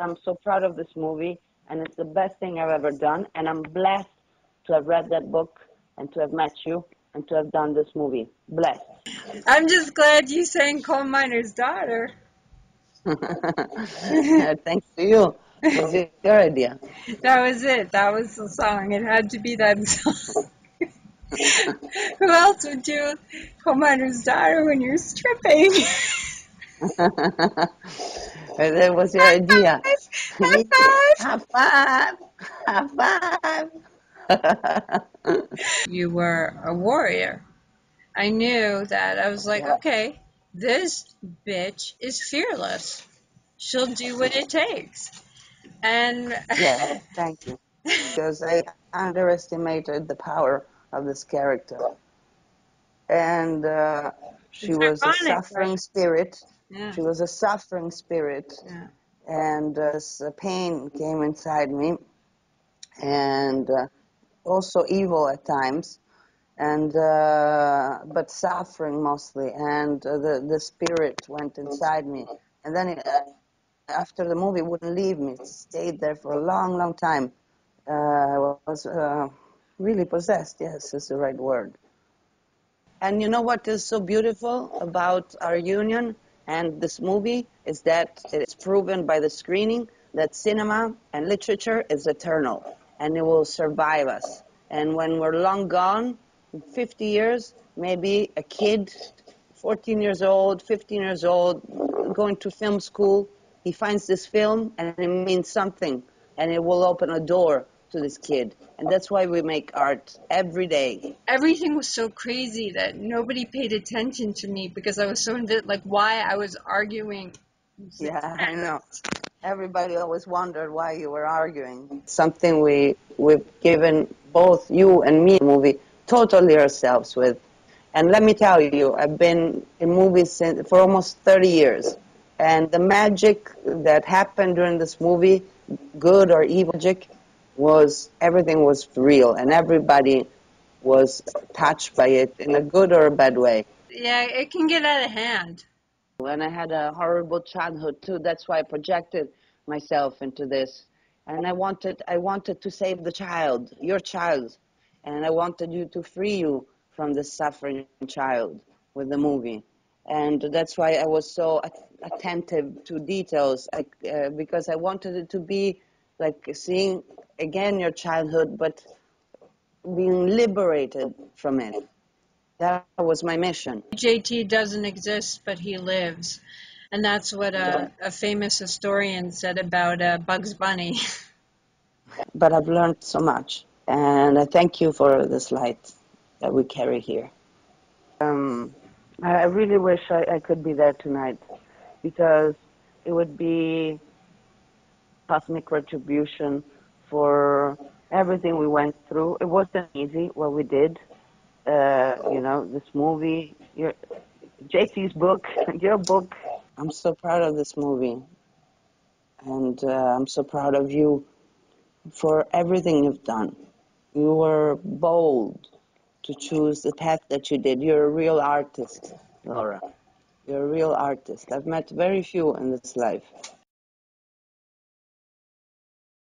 I'm so proud of this movie, and it's the best thing I've ever done. And I'm blessed to have read that book and to have met you and to have done this movie. Blessed. I'm just glad you sang Coal Miner's Daughter. Thanks to you. Was it your idea? That was it. That was the song. It had to be that song. Who else would do Coal Miner's Daughter when you're stripping? that was your idea. High five! High five! High five! you were a warrior. I knew that. I was like, Yeah. okay, this bitch is fearless. She'll do what it takes. And yeah, thank you. Because I underestimated the power of this character. And uh, she It's was a ironic, suffering spirit. Yeah, She was a suffering spirit. yeah. and uh, pain came inside me, and uh, also evil at times, and uh, but suffering mostly, and uh, the the spirit went inside me, and then it, uh, after the movie wouldn't leave me, it stayed there for a long, long time. Uh, I was uh, really possessed. Yes, is the right word. And you know what is so beautiful about our union and this movie is that it's proven by the screening that cinema and literature is eternal and it will survive us. And when we're long gone, in 50 years, maybe a kid, 14 years old, 15 years old, going to film school, he finds this film and it means something and it will open a door to this kid. And that's why we make art every day. Everything was so crazy that nobody paid attention to me because I was so into like why I was arguing. Yeah, I know. Everybody always wondered why you were arguing. Something we we've given both you and me movie totally ourselves with. And let me tell you, I've been in movies since, for almost 30 years. And the magic that happened during this movie, good or evil magic, was everything was real and everybody was touched by it in a good or a bad way. Yeah, it can get out of hand. And I had a horrible childhood too. That's why I projected myself into this. And I wanted, I wanted to save the child, your child, and I wanted you to free you from this suffering child with the movie. And that's why I was so at- attentive to details, I, uh, because I wanted it to be like seeing again your childhood, but being liberated from it. That was my mission. JT doesn't exist, but he lives. And that's what a, a famous historian said about uh, Bugs Bunny. but I've learned so much, and I thank you for this light that we carry here. Um, I really wish I, I could be there tonight because it would be cosmic retribution for everything we went through. It wasn't easy what we did. Uh, you know, this movie, your JT's book, your book. I'm so proud of this movie, and uh, I'm so proud of you for everything you've done. You were bold to choose the path that you did. You're a real artist, Laura. You're a real artist. I've met very few in this life.